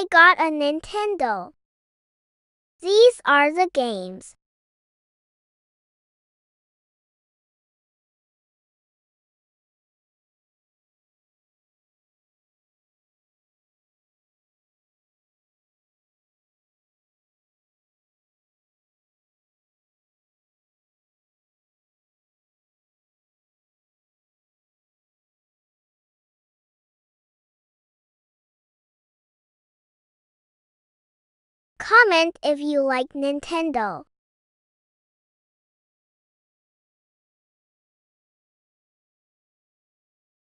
I got a Nintendo. These are the games. Comment if you like Nintendo.